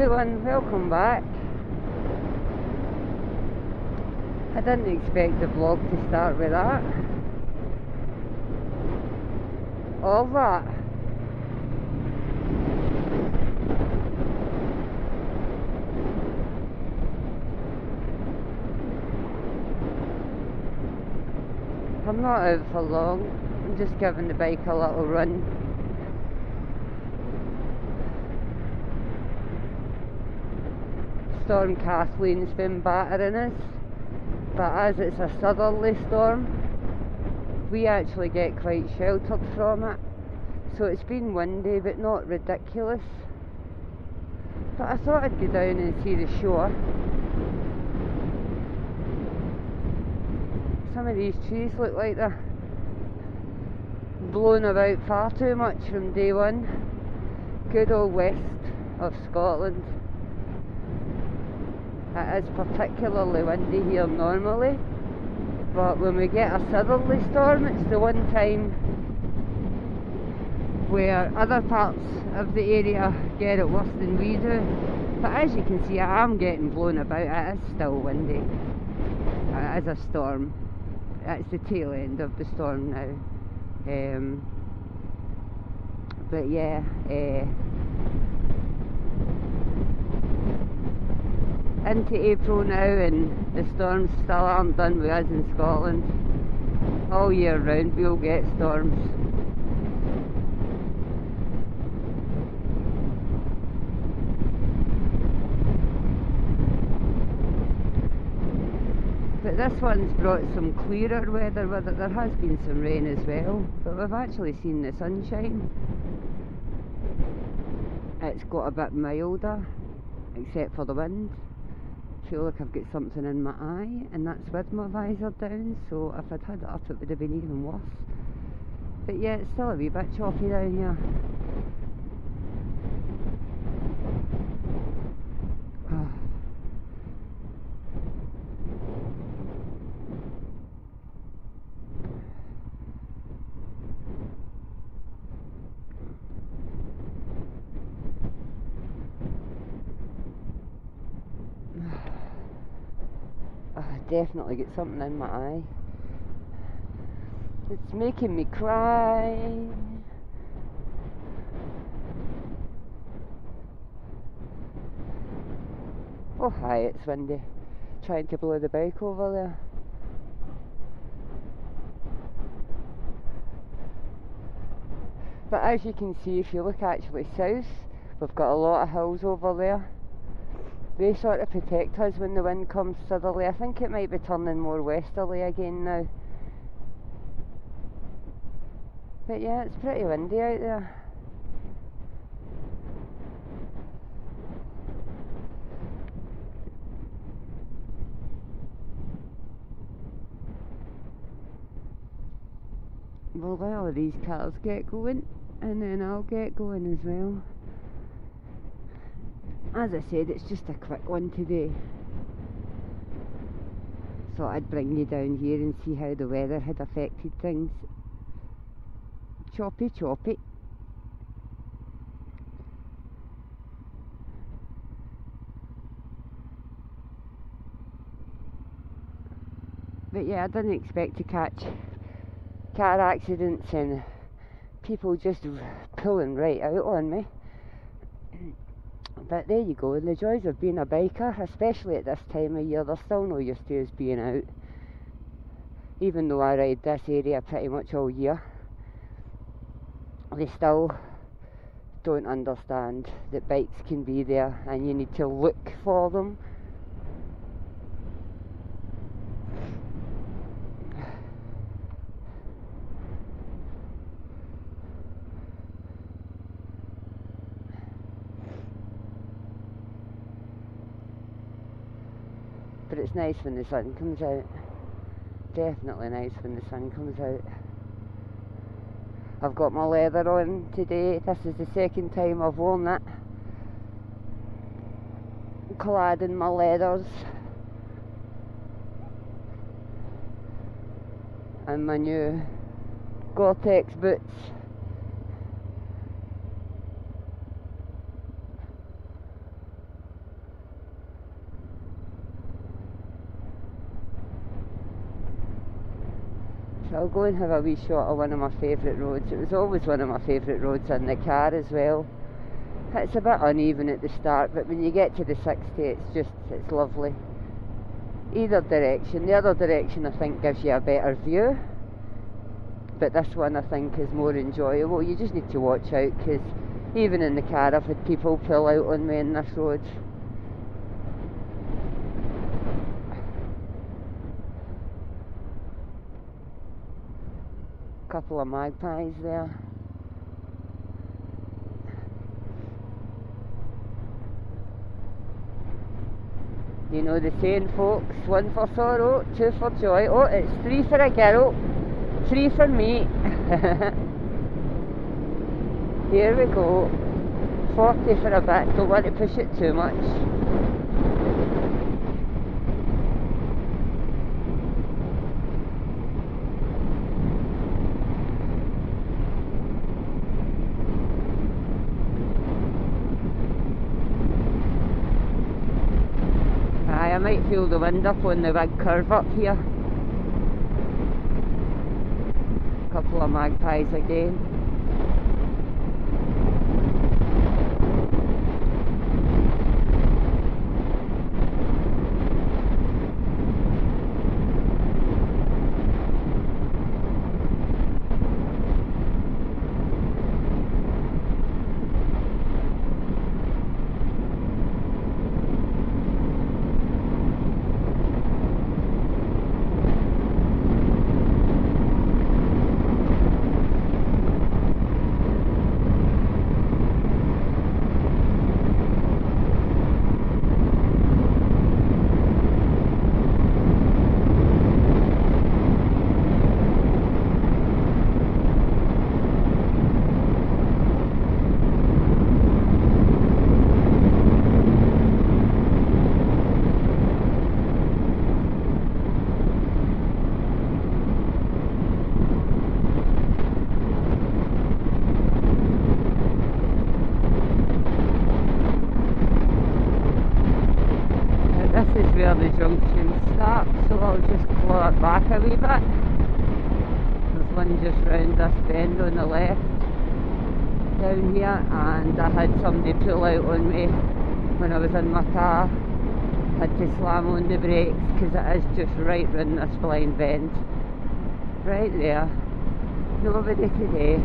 everyone, welcome back. I didn't expect the vlog to start with that. All that. I'm not out for long. I'm just giving the bike a little run. Storm Kathleen's been battering us, but as it's a southerly storm, we actually get quite sheltered from it. So it's been windy, but not ridiculous. But I thought I'd go down and see the shore. Some of these trees look like they're blown about far too much from day one. Good old west of Scotland. It is particularly windy here normally, but when we get a southerly storm, it's the one time where other parts of the area get it worse than we do. But as you can see, I am getting blown about. It is still windy. It is a storm. It's the tail end of the storm now. Um, but yeah. Uh, into April now and the storms still aren't done with us in Scotland. All year round we'll get storms. But this one's brought some clearer weather with it. There has been some rain as well, but we've actually seen the sunshine. It's got a bit milder, except for the wind feel like I've got something in my eye and that's with my visor down so if I'd had it up it would have been even worse. But yeah it's still a wee bit choppy down here definitely get something in my eye. It's making me cry. Oh hi, it's windy. Trying to blow the bike over there. But as you can see, if you look actually south, we've got a lot of hills over there they sort of protect us when the wind comes southerly. I think it might be turning more westerly again now. But yeah, it's pretty windy out there. Well, well, these cars get going, and then I'll get going as well as I said it's just a quick one today. Thought I'd bring you down here and see how the weather had affected things. Choppy choppy. But yeah I didn't expect to catch car accidents and people just pulling right out on me but there you go, the joys of being a biker, especially at this time of year, there's still no use to us being out. Even though I ride this area pretty much all year, they still don't understand that bikes can be there and you need to look for them but it's nice when the sun comes out. Definitely nice when the sun comes out. I've got my leather on today. This is the second time I've worn it. Clad in my leathers. And my new Gore-Tex boots. So I'll go and have a wee shot of one of my favourite roads. It was always one of my favourite roads in the car as well. It's a bit uneven at the start, but when you get to the 60, it's just, it's lovely. Either direction. The other direction I think gives you a better view, but this one I think is more enjoyable. You just need to watch out because even in the car I've had people pull out on me in this road. Couple of magpies there. You know the saying, folks, one for sorrow, two for joy. Oh, it's three for a girl, three for me. Here we go. 40 for a bit, don't want to push it too much. Aye, I might feel the wind up on the big curve up here. A couple of magpies again. This is where the junction starts, so I'll just claw it back a wee bit. There's one just round this bend on the left down here, and I had somebody pull out on me when I was in my car. Had to slam on the brakes because it is just right round this blind bend. Right there. Nobody today.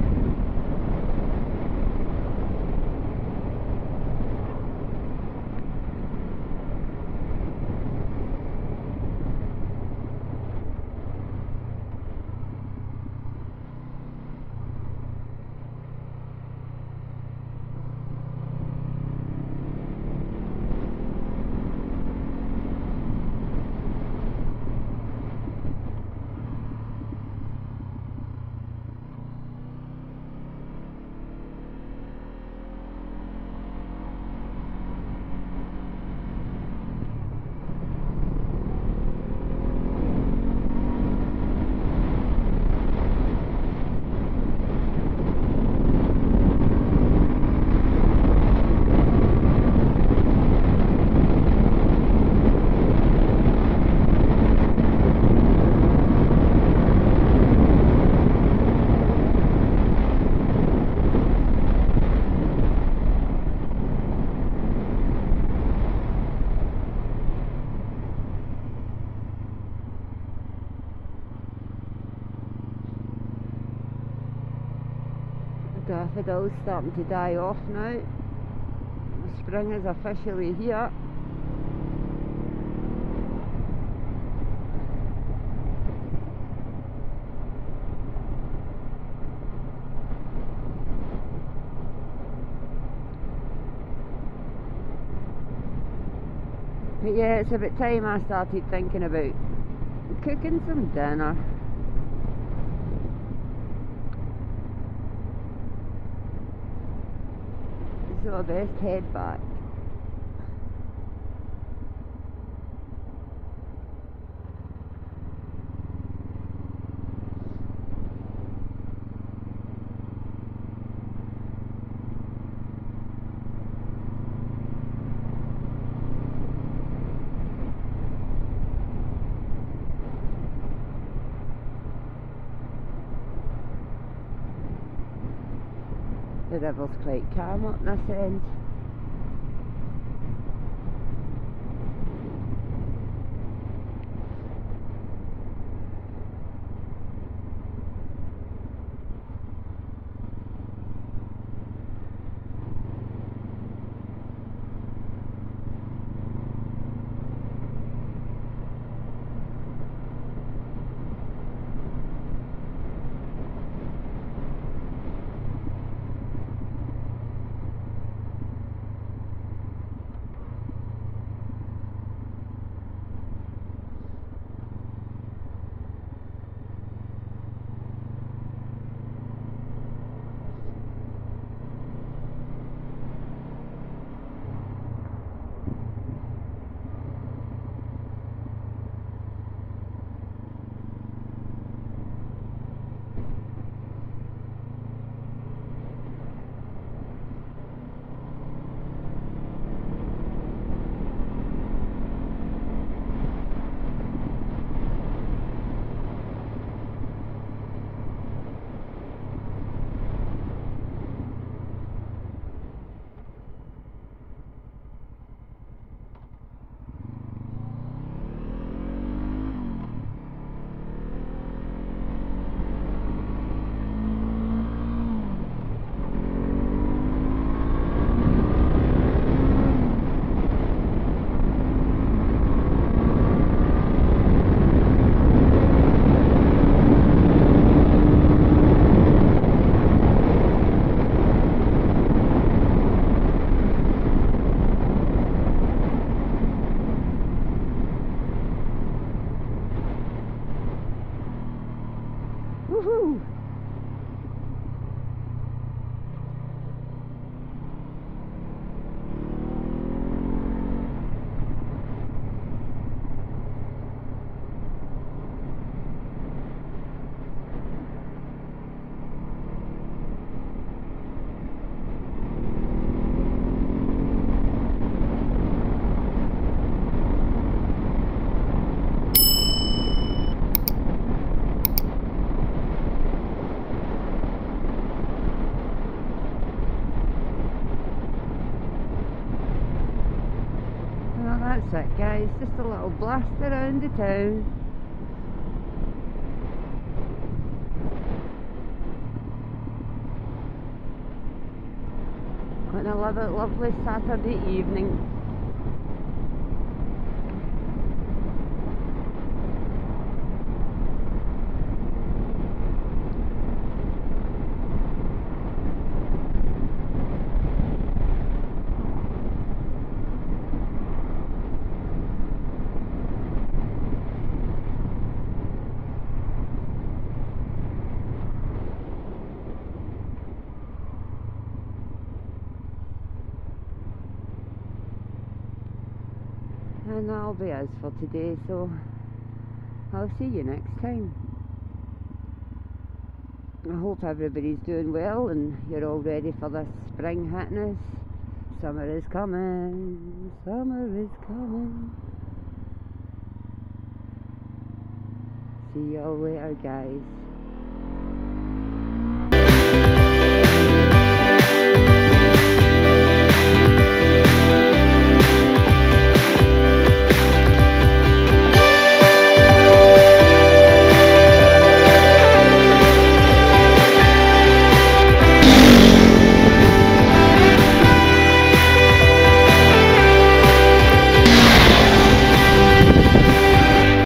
Daffodils starting to die off now. The spring is officially here. But yeah, it's about time I started thinking about cooking some dinner. I best head river's quite calm up. Woohoo! It, guys. Just a little blast around the town. On a lo- lovely Saturday evening. And that'll be us for today, so I'll see you next time. I hope everybody's doing well and you're all ready for this spring us. Summer is coming, summer is coming. See you all later, guys.